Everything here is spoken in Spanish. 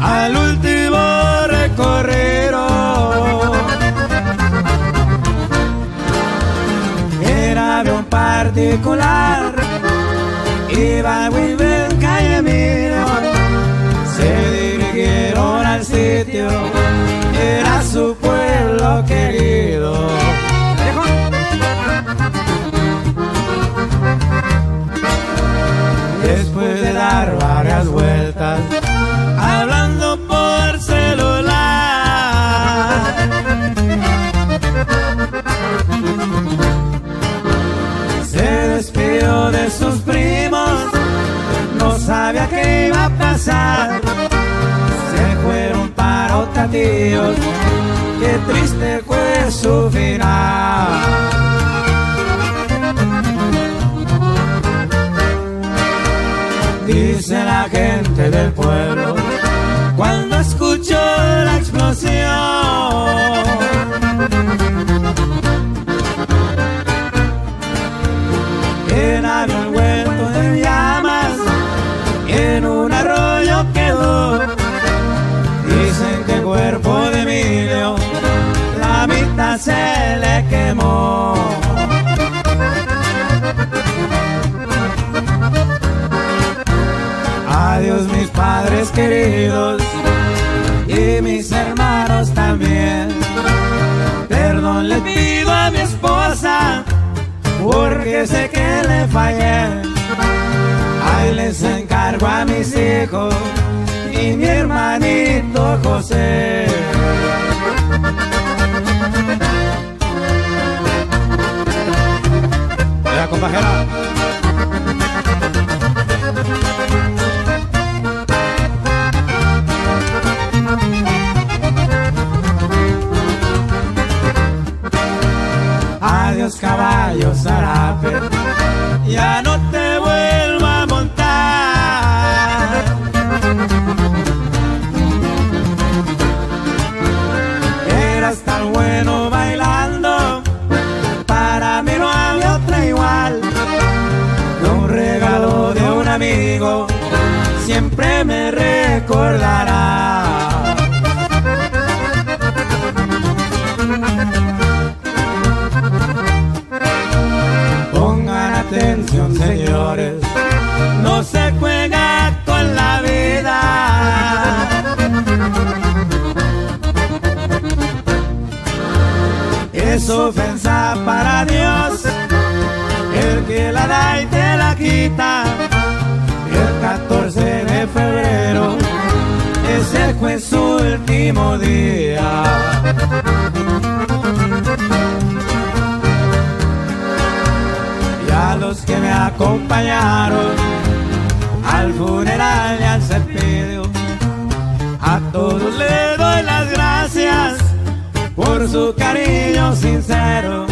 al último recorrido. Era un particular, iba muy bien calle Emilio, se dirigieron al sitio, era su pueblo querido. Después de dar varias vueltas, pasar. Se fueron para Otatíos, qué triste fue su final. dice la gente del pueblo Adiós mis padres queridos y mis hermanos también. Perdón le pido a mi esposa porque sé que le fallé. Ahí les encargo a mis hijos y mi hermanito José. Adiós caballo zarape, me recordará. Pongan atención, señores, no se juega con la vida. Es ofensa para Dios, el que la da y te la quita. El 14 fue su último día. y a los que me acompañaron al funeral y al sepelio. A todos le doy las gracias por su cariño sincero.